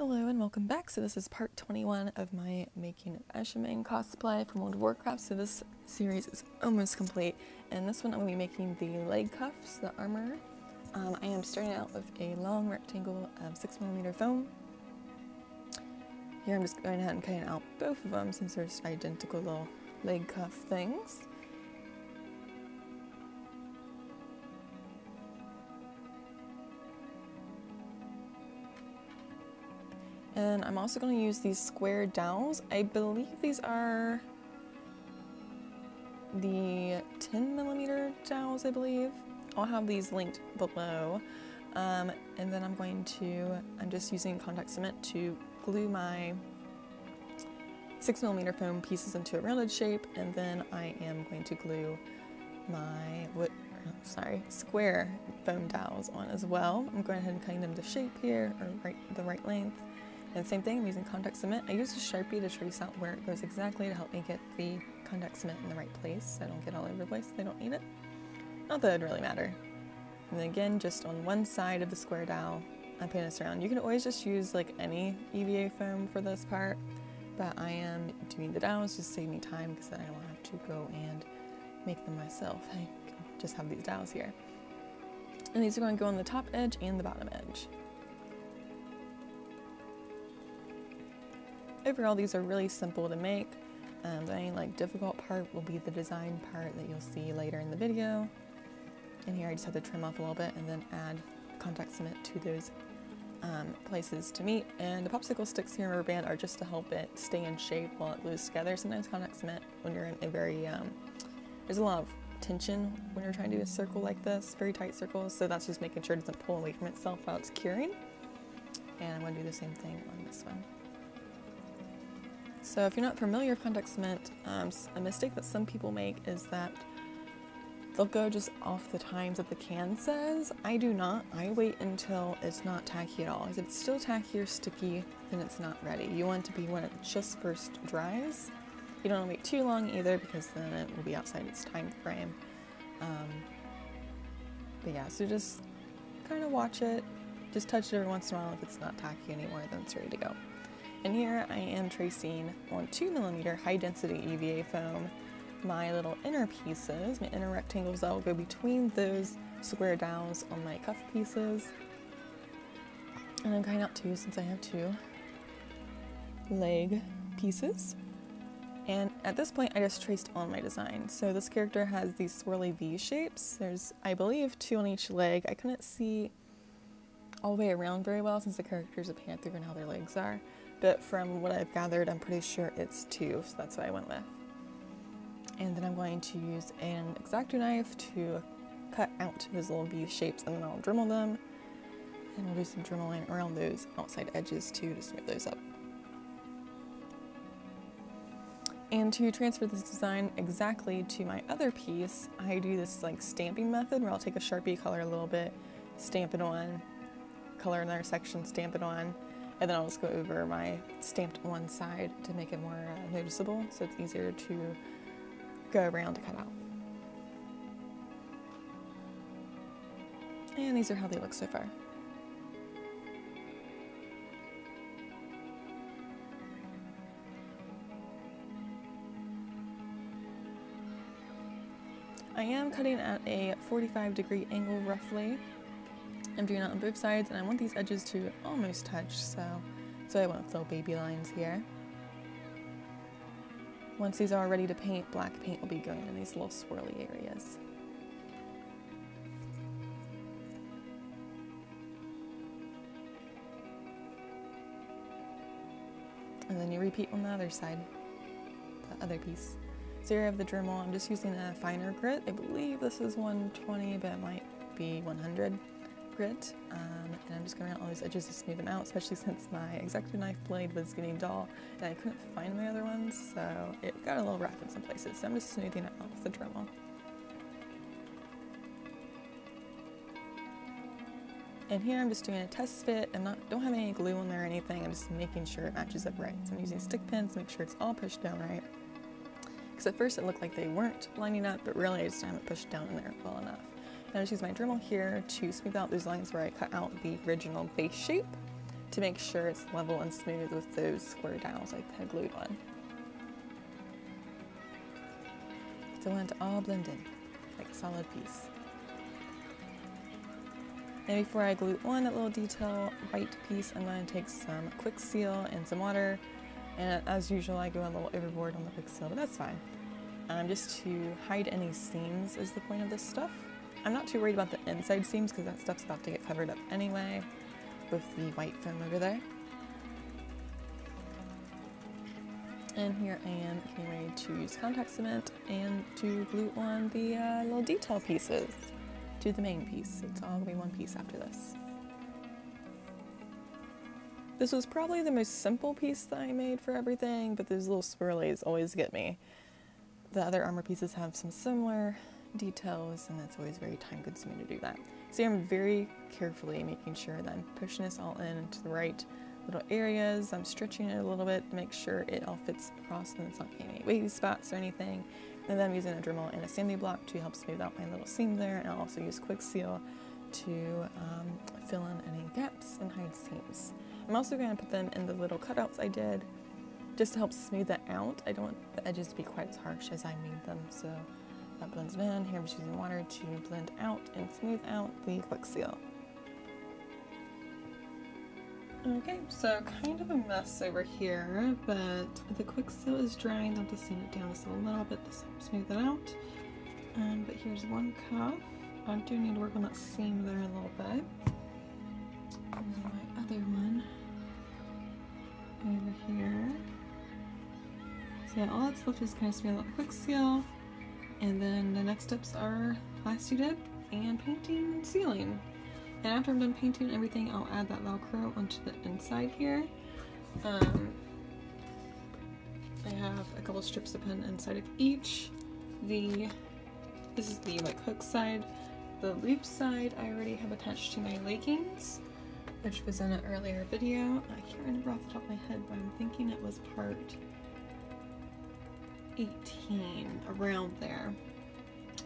Hello and welcome back. So this is part 21 of my making of Ashamane cosplay from World of Warcraft. So this series is almost complete. And this one I'm going to be making the leg cuffs, the armor. Um, I am starting out with a long rectangle of 6mm foam. Here I'm just going ahead and cutting out both of them since they're identical little leg cuff things. And I'm also going to use these square dowels. I believe these are the 10 millimeter dowels, I believe. I'll have these linked below. Um, and then I'm going to, I'm just using contact cement to glue my six millimeter foam pieces into a rounded shape. And then I am going to glue my, what, sorry, square foam dowels on as well. I'm going ahead and cutting them to shape here, or right, the right length. And same thing, I'm using contact cement. I use a Sharpie to trace out where it goes exactly to help me get the contact cement in the right place I don't get all over the place they don't need it. Not that it really matter. And then again, just on one side of the square dowel, I paint this around. You can always just use like any EVA foam for this part, but I am doing the dowels just to save me time because then I don't have to go and make them myself. I just have these dowels here. And these are going to go on the top edge and the bottom edge. Overall, these are really simple to make. Um, the only like difficult part will be the design part that you'll see later in the video. And here I just have to trim off a little bit and then add contact cement to those um, places to meet. And the popsicle sticks here in rubber band are just to help it stay in shape while it glues together. Sometimes contact cement, when you're in a very, um, there's a lot of tension when you're trying to do a circle like this, very tight circles. So that's just making sure it doesn't pull away from itself while it's curing. And I'm going to do the same thing on this one. So if you're not familiar with contact cement, um, a mistake that some people make is that they'll go just off the times that the can says. I do not. I wait until it's not tacky at all. If it's still tacky or sticky, then it's not ready. You want to be when it just first dries. You don't want to wait too long either because then it will be outside its time frame. Um, but yeah, so just kind of watch it. Just touch it every once in a while. If it's not tacky anymore, then it's ready to go. And here I am tracing on 2mm high density EVA foam my little inner pieces, my inner rectangles that will go between those square dowels on my cuff pieces. And I'm cutting out two since I have two leg pieces. And at this point, I just traced on my design. So this character has these swirly V shapes. There's, I believe, two on each leg. I couldn't see all the way around very well since the character's a panther and how their legs are but from what I've gathered, I'm pretty sure it's two, so that's what I went with. And then I'm going to use an X-Acto knife to cut out those little V shapes and then I'll Dremel them. And we'll do some Dremeling around those outside edges too to smooth those up. And to transfer this design exactly to my other piece, I do this like stamping method where I'll take a Sharpie, color a little bit, stamp it on, color another section, stamp it on, and then I'll just go over my stamped one side to make it more uh, noticeable so it's easier to go around to cut out. And these are how they look so far. I am cutting at a 45 degree angle roughly I'm doing it on both sides and I want these edges to almost touch, so, so I want little baby lines here. Once these are ready to paint, black paint will be going in these little swirly areas. And then you repeat on the other side, the other piece. So here I have the Dremel, I'm just using a finer grit. I believe this is 120, but it might be 100 um, and I'm just going around all these edges to smooth them out, especially since my X-Acto knife blade was getting dull and I couldn't find my other ones, so it got a little rough in some places, so I'm just smoothing it out with the Dremel. And here I'm just doing a test fit. I'm not don't have any glue on there or anything. I'm just making sure it matches up right. So I'm using stick pins to make sure it's all pushed down right. Because at first it looked like they weren't lining up, but really I just haven't pushed down in there well enough. And I just use my Dremel here to smooth out those lines where I cut out the original base shape. to make sure it's level and smooth with those square dowels I had glued on. So I want it to all blend in, like a solid piece. And before I glue on that little detail white piece, I'm going to take some quick seal and some water. And as usual, I go a little overboard on the quick seal, but that's fine. Um, just to hide any seams is the point of this stuff. I'm not too worried about the inside seams because that stuff's about to get covered up anyway with the white foam over there. And here I am getting ready to use contact cement and to glue on the uh, little detail pieces to the main piece. It's all gonna be one piece after this. This was probably the most simple piece that I made for everything, but those little swirlies always get me. The other armor pieces have some similar details and that's always very time consuming to do that. So I'm very carefully making sure that I'm pushing this all in into the right little areas. I'm stretching it a little bit to make sure it all fits across and it's not getting any wavy spots or anything. And then I'm using a Dremel and a sanding block to help smooth out my little seam there and I'll also use quick seal to um, fill in any gaps and hide seams. I'm also going to put them in the little cutouts I did just to help smooth that out. I don't want the edges to be quite as harsh as I made them so that blends it in. Here I'm just using water to blend out and smooth out the quick seal. Okay, so kind of a mess over here, but the quick seal is drying. I'll just sand it down just a little bit to smooth it out. Um, but here's one cuff. I do need to work on that seam there a little bit. And then my other one over here. So yeah, all that's left is kind of smooth out the quick seal. And then the next steps are plasti dip and painting and sealing. And after I'm done painting everything, I'll add that Velcro onto the inside here. Um, I have a couple strips of pen inside of each. The This is the like hook side. The loop side I already have attached to my leggings, which was in an earlier video. I can't remember off the top of my head, but I'm thinking it was part 18, around there.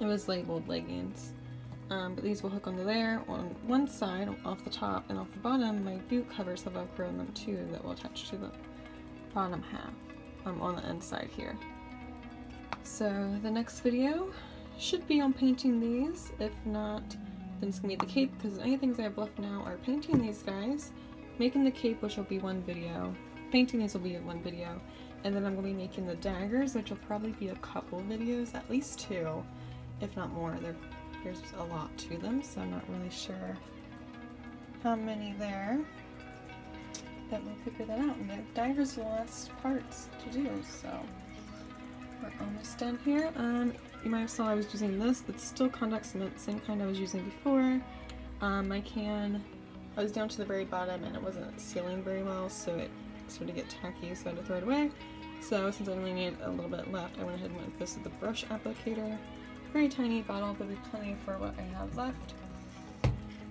It was labeled leggings. Um, but these will hook onto there on one side off the top and off the bottom my boot covers have in them too that will attach to the bottom half um, on the inside here. So the next video should be on painting these. If not, then it's gonna be the cape because only things I have left now are painting these guys, making the cape which will be one video, painting these will be one video, and then I'm going to be making the daggers, which will probably be a couple videos, at least two, if not more. There, there's a lot to them, so I'm not really sure how many there. But we'll figure that out. And the daggers are the last parts to do, so we're almost done here. Um, you might have saw I was using this. It's still contact cement, same kind I was using before. Um, my can, I was down to the very bottom and it wasn't sealing very well, so it started to get tacky, so I had to throw it away. So since I only need a little bit left, I went ahead and went with this with the brush applicator. Very tiny bottle, but be plenty for what I have left.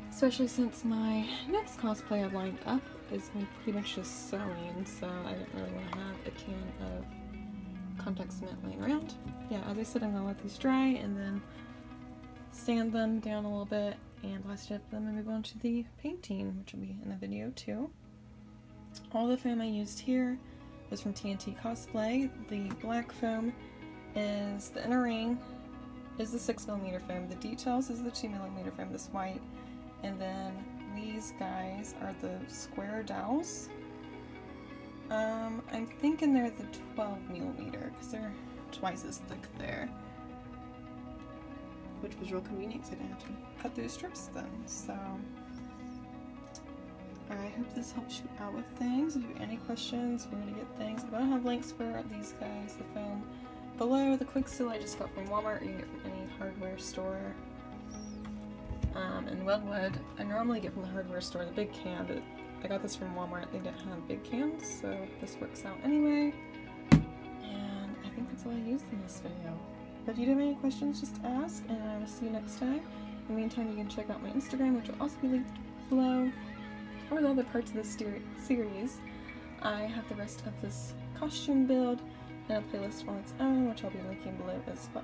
Especially since my next cosplay I've lined up is me pretty much just sewing, so I didn't really want to have a can of contact cement laying around. Yeah, as I said, I'm going to let these dry and then sand them down a little bit and blast up them and move on to the painting, which will be in the video too. All the foam I used here was from TNT Cosplay. The black foam is the inner ring is the 6mm foam, the details is the 2mm foam, this white, and then these guys are the square dowels. Um, I'm thinking they're the 12mm because they're twice as thick there. Which was real convenient because I didn't have to cut those strips then, so... I hope this helps you out with things. If you have any questions, we're going to get things, I'm going to have links for these guys, the film, below. The quick seal I just got from Walmart, you can get from any hardware store. Um, and Weldwood, I normally get from the hardware store the big can, but I got this from Walmart. They didn't have big cans, so this works out anyway. And I think that's all I used in this video. But if you do have any questions, just ask, and I will see you next time. In the meantime, you can check out my Instagram, which will also be linked below or the other parts of this series, I have the rest of this costume build and a playlist on its own, which I'll be linking below as well.